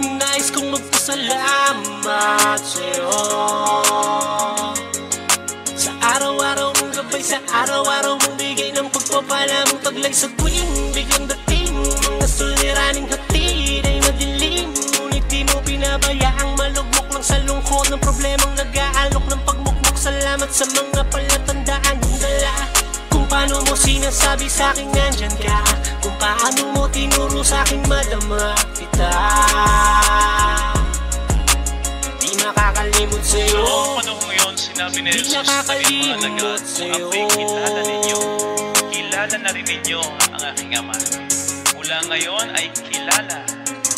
Nais kong magpasalamat sa'yo. Sa araw-araw mong gabay Sa araw-araw mong bigay ng pagpapala mong taglay Sa tuwing biglang dating Mga suliraning hatid ay madilim. Ngunit di mo pinabayaang malugmok lang sa lungkot Ng problemang nag-aalok ng pagmukmok. Salamat sa mga palatandaan yung dala. Kung paano mo sinasabi sa akin nandyan ka. Kung paano mo tinuro sa akin madama kita makakalimot sa'yo Noong panahon ngayon, sinabi ni Jesus sa mga nakakalimot alagad, sa'yo Kung ako'y kilala ninyo, kilala na rin ninyo ang aking Ama. Mula ngayon ay kilala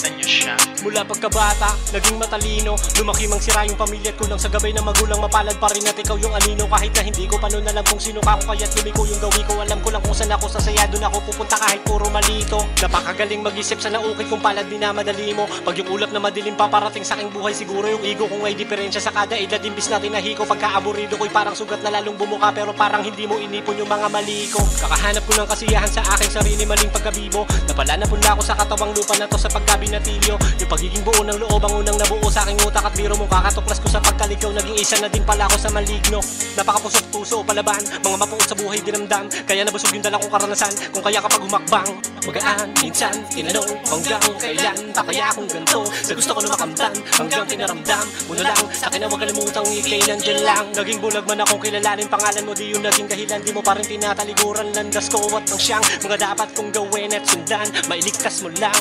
na niyo siya. Mula pagkabata, naging matalino. Lumaki mang sira yung pamilya ko lang sa gabay na magulang. Mapalad pa rin at ikaw yung alino Kahit na hindi ko pa noon alam kung sino ka ako Kaya't lumiko yung gawi ko. Alam ko lang kung saan ako sasaya Doon ako. Pupunta kahit puro malito Napakagaling mag-isip sa naukit kung palad minamadali mo. Pag yung ulap na madilim paparating sa aking buhay Siguro yung ego kung may diferensya sa kada edad. Imbis na tinahiko pagka-aburido ko'y parang sugat na lalong bumuka Pero parang hindi mo inipon yung mga mali ko. Kakahanap ko ng kasiyahan sa aking sarili Maling pagkabibo. Napala na pula ako sa katawang lupa na to sa pagkabinatilyo. Yung pagiging buo ng loob ang unang nabuo sa aking utak At biro mong kakatuklas ko sa pagkalikaw Naging isa na din pala ako sa maligno. Napakapusok puso palaban. Mga mapuot sa buhay dinamdam. Kaya nabusog yung dala kong karanasan. Kung kaya kapag humakbang Magaan, minsan, tinanong Hanggang kailan? Pa kaya akong ganito. Sa gusto ko na makamtan Hanggang tinaramdam. Mo na lang Sa akin na huwag kalimutang ikay nandyan lang. Naging bulag man akong kilalanin Pangalan mo di yung naging dahilan. Di mo pa rin tinataliguran Landas ko at ang siyang Mga dapat kong gawin at sundan. Mailigtas mo lang.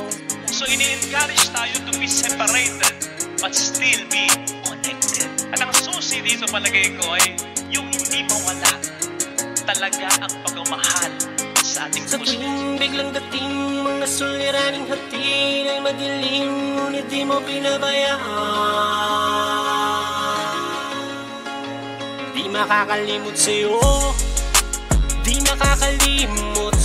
So ini-encourage tayo but still be connected. At ang susi dito palagay ko ay yung hindi mawala talaga ang pagmamahal sa ating Sa puso. biglang dating Mga suliraning hatid ay madilim Ngunit di mo pinabayaan Di makakalimot sa'yo Di makakalimot